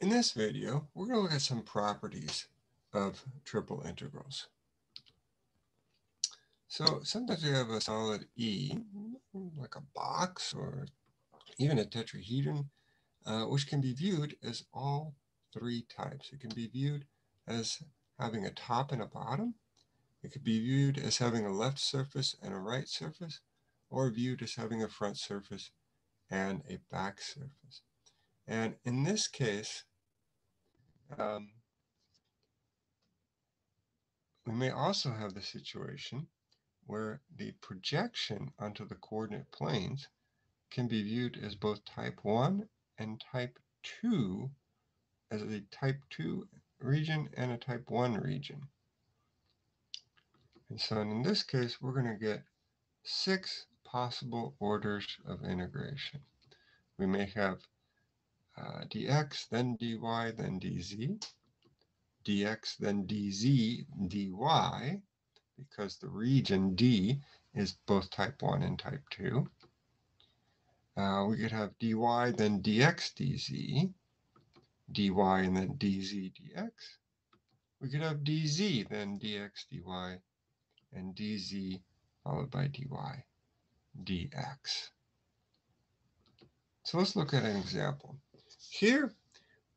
In this video, we're going to look at some properties of triple integrals. So sometimes we have a solid E, like a box or even a tetrahedron, uh, which can be viewed as all three types. It can be viewed as having a top and a bottom. It could be viewed as having a left surface and a right surface, or viewed as having a front surface and a back surface. And in this case, um, we may also have the situation where the projection onto the coordinate planes can be viewed as both type 1 and type 2 as a type 2 region and a type 1 region. And so in this case, we're going to get six possible orders of integration. We may have uh, dx, then dy, then dz, dx, then dz, dy, because the region D is both type 1 and type 2. Uh, we could have dy, then dx, dz, dy, and then dz, dx. We could have dz, then dx, dy, and dz followed by dy, dx. So let's look at an example. Here,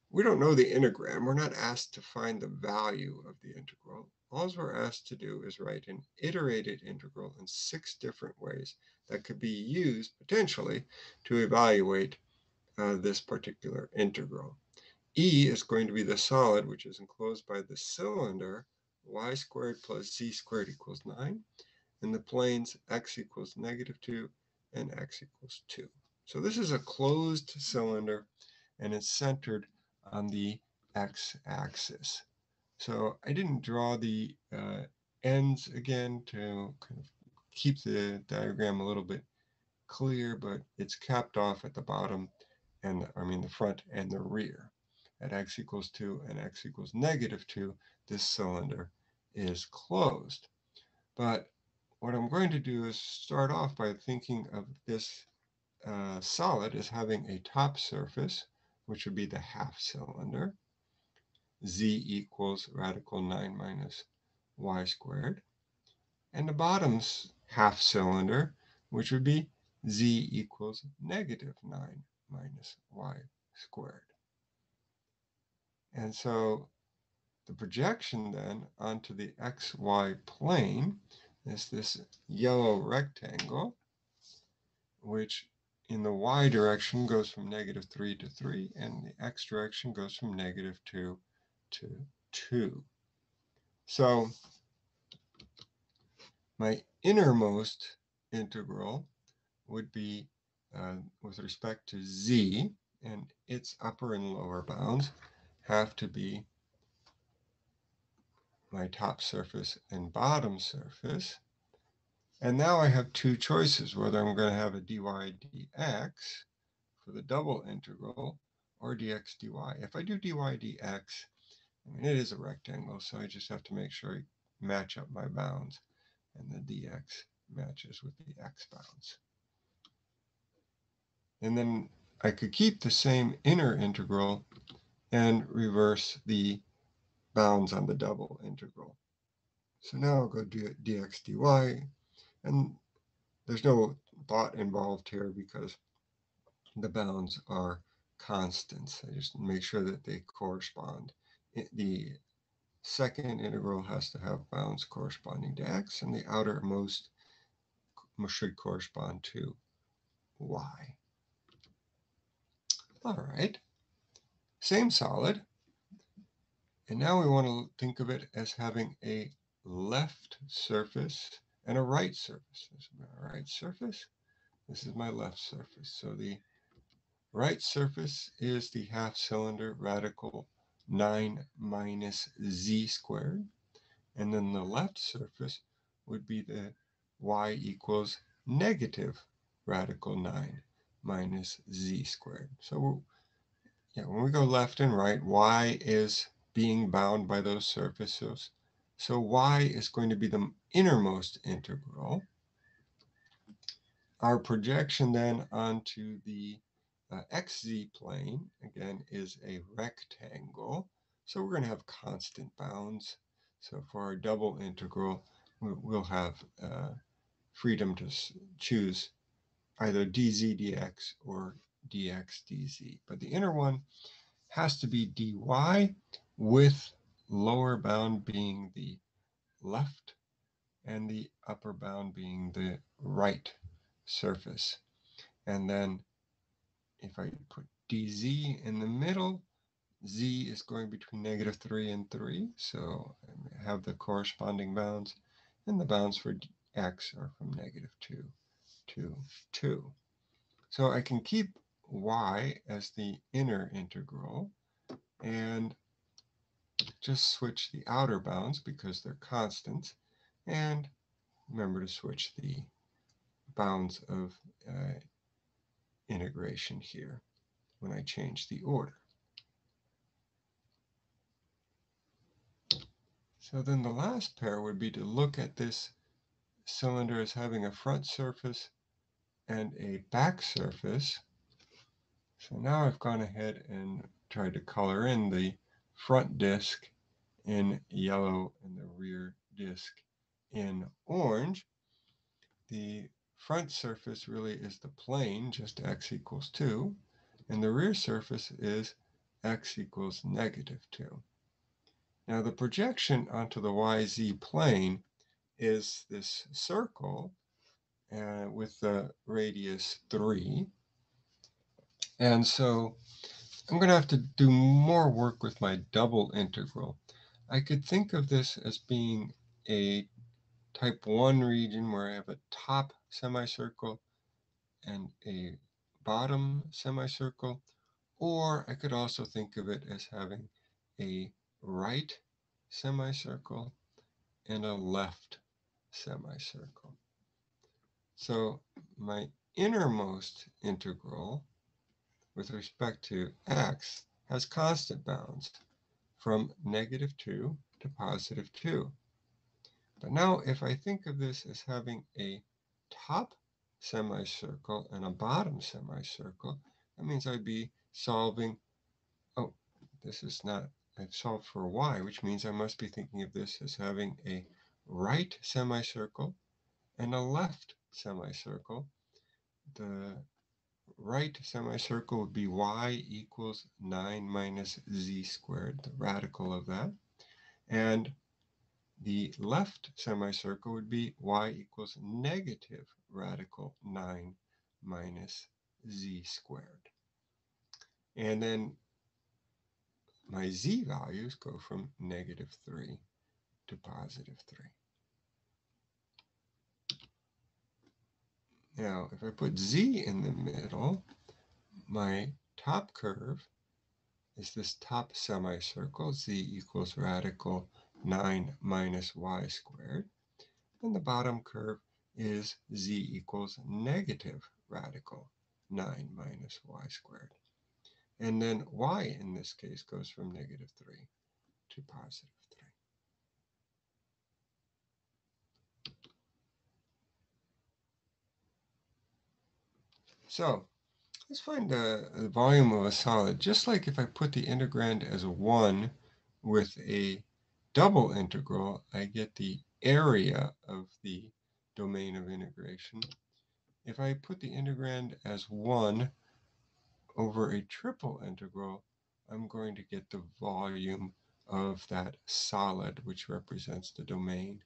we don't know the integral. We're not asked to find the value of the integral. All we're asked to do is write an iterated integral in six different ways that could be used potentially to evaluate uh, this particular integral. E is going to be the solid, which is enclosed by the cylinder, y squared plus z squared equals 9, and the planes x equals negative 2 and x equals 2. So this is a closed cylinder and it's centered on the x-axis. So I didn't draw the uh, ends again to kind of keep the diagram a little bit clear, but it's capped off at the bottom and I mean the front and the rear. At x equals 2 and x equals negative 2, this cylinder is closed. But what I'm going to do is start off by thinking of this uh, solid as having a top surface which would be the half cylinder. z equals radical 9 minus y squared. And the bottom's half cylinder, which would be z equals negative 9 minus y squared. And so the projection then onto the xy plane is this yellow rectangle, which in the y direction goes from negative 3 to 3, and the x direction goes from negative 2 to 2. So my innermost integral would be uh, with respect to z, and its upper and lower bounds have to be my top surface and bottom surface. And now I have two choices, whether I'm going to have a dy dx for the double integral or dx dy. If I do dy dx, I mean, it is a rectangle, so I just have to make sure I match up my bounds and the dx matches with the x bounds. And then I could keep the same inner integral and reverse the bounds on the double integral. So now I'll go do dx dy and there's no thought involved here because the bounds are constants. I just make sure that they correspond. The second integral has to have bounds corresponding to x, and the outermost should correspond to y. All right, same solid. And now we want to think of it as having a left surface and a right surface. This is my right surface. This is my left surface. So the right surface is the half cylinder radical 9 minus z squared. And then the left surface would be the y equals negative radical 9 minus z squared. So yeah, when we go left and right, y is being bound by those surfaces. So y is going to be the innermost integral. Our projection then onto the uh, xz plane, again, is a rectangle. So we're going to have constant bounds. So for our double integral, we'll have uh, freedom to choose either dz dx or dx dz. But the inner one has to be dy with lower bound being the left and the upper bound being the right surface. And then if I put dz in the middle, z is going between negative 3 and 3, so I have the corresponding bounds, and the bounds for x are from negative 2 to 2. So I can keep y as the inner integral, and just switch the outer bounds because they're constants, and remember to switch the bounds of uh, integration here when I change the order. So then the last pair would be to look at this cylinder as having a front surface and a back surface. So now I've gone ahead and tried to color in the front disk in yellow and the rear disk in orange. The front surface really is the plane, just x equals 2, and the rear surface is x equals negative 2. Now the projection onto the YZ plane is this circle uh, with the radius 3. And so I'm going to have to do more work with my double integral. I could think of this as being a type 1 region where I have a top semicircle and a bottom semicircle, or I could also think of it as having a right semicircle and a left semicircle. So my innermost integral with respect to x has constant bounds from negative 2 to positive 2. But now if I think of this as having a top semicircle and a bottom semicircle, that means I'd be solving, oh, this is not, I've solved for y, which means I must be thinking of this as having a right semicircle and a left semicircle. The right semicircle would be y equals 9 minus z squared, the radical of that. And the left semicircle would be y equals negative radical 9 minus z squared. And then my z values go from negative 3 to positive 3. Now, if I put z in the middle, my top curve is this top semicircle, z equals radical 9 minus y squared. And the bottom curve is z equals negative radical 9 minus y squared. And then y in this case goes from negative 3 to positive 3. So let's find the, the volume of a solid. Just like if I put the integrand as a 1 with a double integral, I get the area of the domain of integration. If I put the integrand as 1 over a triple integral, I'm going to get the volume of that solid, which represents the domain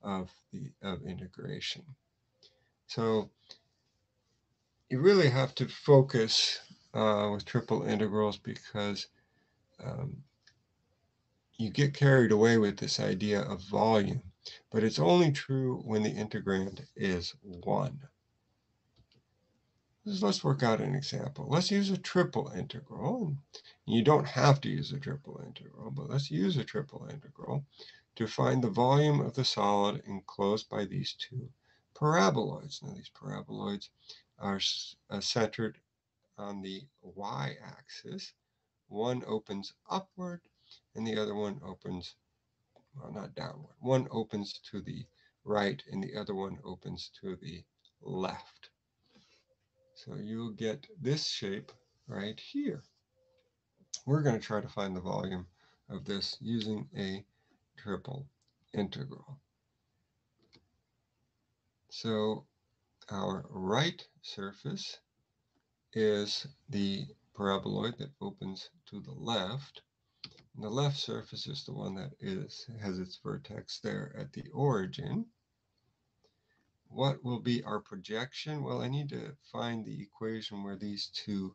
of the of integration. So you really have to focus uh, with triple integrals because um, you get carried away with this idea of volume, but it's only true when the integrand is 1. Let's work out an example. Let's use a triple integral. You don't have to use a triple integral, but let's use a triple integral to find the volume of the solid enclosed by these two paraboloids. Now, these paraboloids are uh, centered on the y-axis. One opens upward and the other one opens, well, not downward. One opens to the right and the other one opens to the left. So you'll get this shape right here. We're going to try to find the volume of this using a triple integral. So our right surface is the paraboloid that opens to the left. And the left surface is the one that is has its vertex there at the origin. What will be our projection? Well, I need to find the equation where these two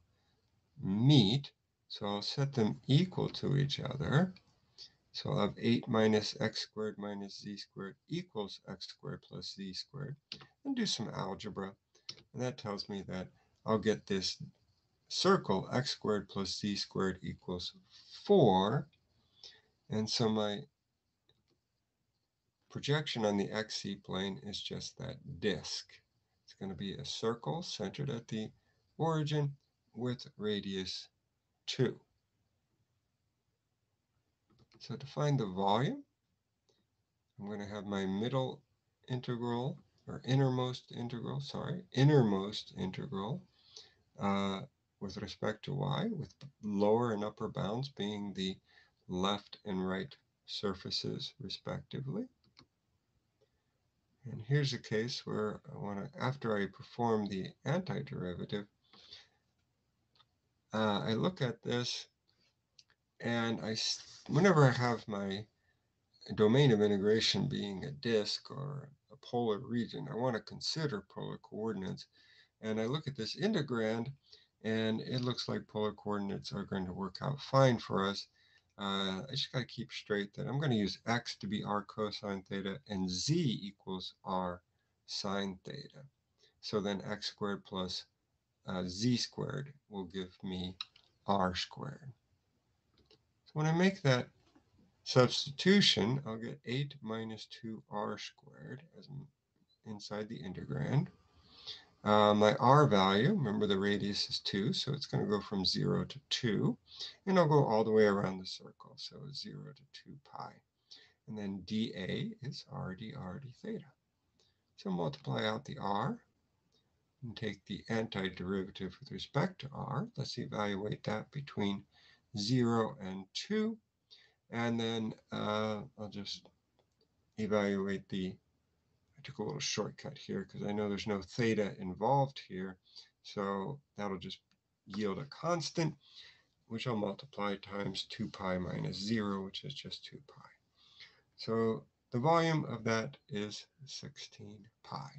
meet. So I'll set them equal to each other. So I'll have 8 minus x squared minus z squared equals x squared plus z squared. And do some algebra. And that tells me that I'll get this circle x squared plus z squared equals 4. And so my projection on the xz plane is just that disk. It's going to be a circle centered at the origin with radius 2. So to find the volume, I'm going to have my middle integral, or innermost integral, sorry, innermost integral uh, with respect to y, with lower and upper bounds being the left and right surfaces respectively. And here's a case where I want to, after I perform the antiderivative, uh, I look at this and I, whenever I have my domain of integration being a disk or polar region, I want to consider polar coordinates. And I look at this integrand, and it looks like polar coordinates are going to work out fine for us. Uh, I just got to keep straight that I'm going to use x to be r cosine theta and z equals r sine theta. So then x squared plus uh, z squared will give me r squared. So when I make that substitution, I'll get 8 minus 2r squared as inside the integrand. Uh, my r value, remember the radius is 2, so it's going to go from 0 to 2. And I'll go all the way around the circle, so 0 to 2 pi. And then dA is r d r d theta. So multiply out the r and take the antiderivative with respect to r. Let's evaluate that between 0 and 2. And then uh, I'll just evaluate the, I took a little shortcut here because I know there's no theta involved here. So that'll just yield a constant, which I'll multiply times 2 pi minus 0, which is just 2 pi. So the volume of that is 16 pi.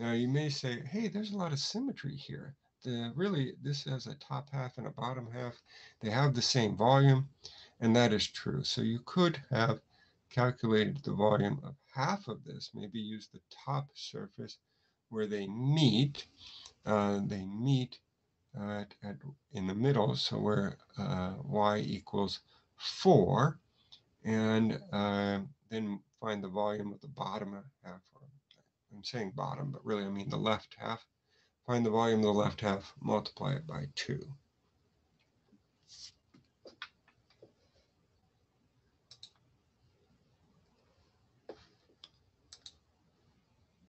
Now you may say, hey, there's a lot of symmetry here the really this has a top half and a bottom half. They have the same volume, and that is true. So you could have calculated the volume of half of this, maybe use the top surface where they meet. Uh, they meet uh, at, at, in the middle, so where uh, y equals 4, and uh, then find the volume of the bottom half. I'm saying bottom, but really I mean the left half Find the volume of the left half, multiply it by 2.